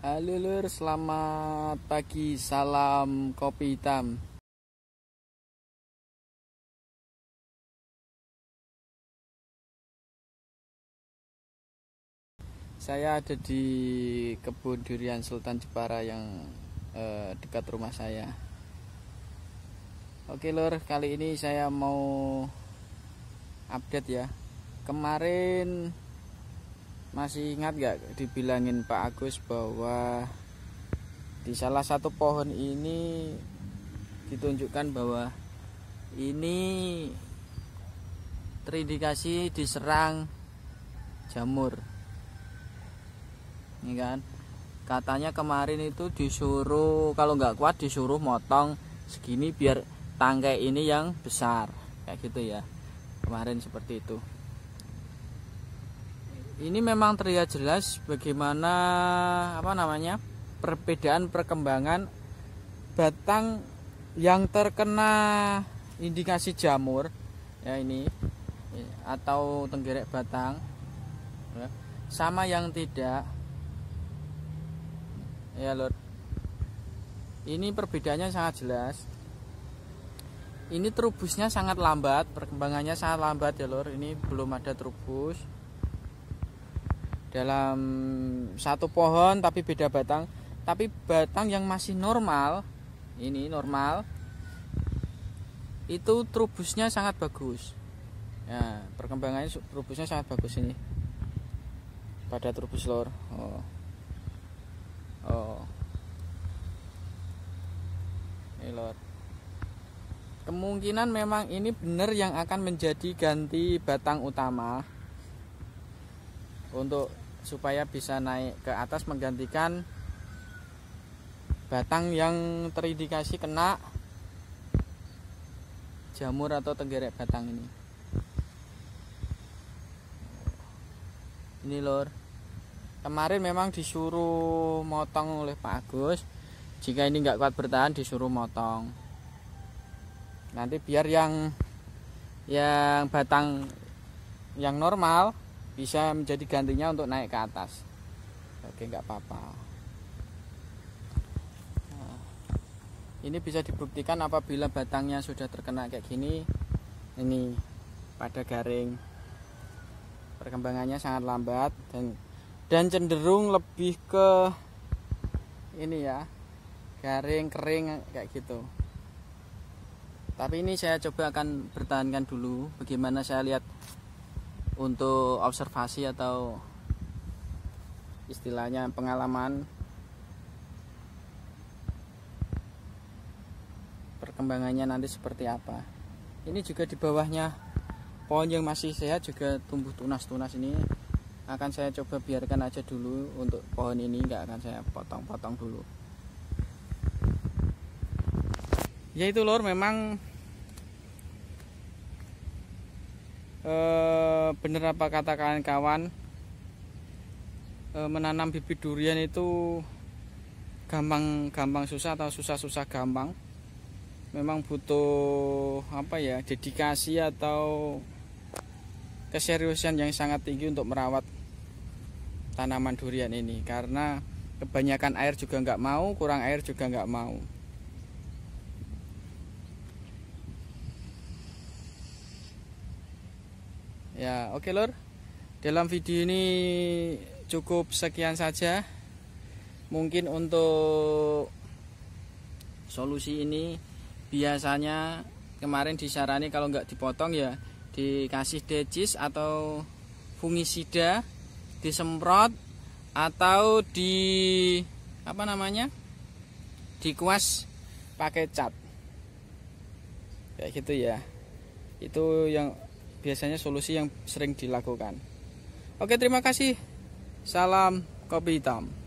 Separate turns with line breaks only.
Halo lur, selamat pagi, salam kopi hitam. Saya ada di kebun durian Sultan Jepara yang eh, dekat rumah saya. Oke lur, kali ini saya mau update ya. Kemarin masih ingat gak dibilangin Pak Agus bahwa di salah satu pohon ini ditunjukkan bahwa ini terindikasi diserang jamur. Ini kan? Katanya kemarin itu disuruh kalau nggak kuat disuruh motong segini biar tangkai ini yang besar. Kayak gitu ya. Kemarin seperti itu ini memang terlihat jelas bagaimana apa namanya perbedaan perkembangan batang yang terkena indikasi jamur ya ini atau tenggerek batang ya, sama yang tidak. Ya lor ini perbedaannya sangat jelas. Ini trubusnya sangat lambat perkembangannya sangat lambat ya lor ini belum ada trubus dalam satu pohon tapi beda batang. Tapi batang yang masih normal ini normal itu trubusnya sangat bagus. Ya perkembangannya trubusnya sangat bagus ini. Pada trubus lor. Oh. Oh. Ini lor. Kemungkinan memang ini benar yang akan menjadi ganti batang utama untuk supaya bisa naik ke atas menggantikan batang yang terindikasi kena jamur atau tenggerek batang ini. Ini lor kemarin memang disuruh motong oleh Pak Agus. Jika ini nggak kuat bertahan disuruh motong. Nanti biar yang yang batang yang normal bisa menjadi gantinya untuk naik ke atas. Oke nggak apa-apa. Nah, ini bisa dibuktikan apabila batangnya sudah terkena kayak gini. Ini pada garing. Perkembangannya sangat lambat dan dan cenderung lebih ke ini ya garing kering kayak gitu. Tapi ini saya coba akan bertahankan dulu bagaimana saya lihat untuk observasi atau istilahnya pengalaman perkembangannya nanti seperti apa. Ini juga di bawahnya pohon yang masih sehat juga tumbuh tunas-tunas ini. Akan saya coba biarkan aja dulu untuk pohon ini nggak akan saya potong-potong dulu. Ya itu lor memang e, bener apa kata kawan-kawan? E, menanam bibit durian itu gampang-gampang susah atau susah-susah gampang? Memang butuh apa ya dedikasi atau keseriusan yang sangat tinggi untuk merawat tanaman durian ini. Karena kebanyakan air juga nggak mau kurang air juga nggak mau ya oke lor dalam video ini cukup sekian saja. Mungkin untuk solusi ini biasanya kemarin disarani kalau nggak dipotong ya dikasih decis atau fungisida disemprot atau di apa namanya dikuas pakai cat. Kayak gitu ya. Itu yang biasanya solusi yang sering dilakukan. Oke, terima kasih. Salam kopi hitam.